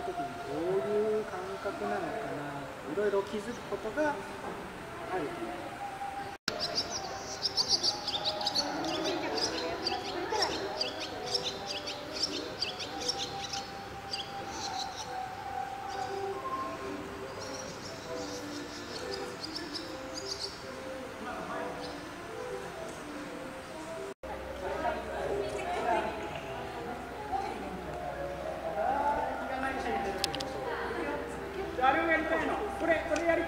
った時にどういう感覚なのかないろいろ気づくことがあるという。あれやりたいの？これこれやる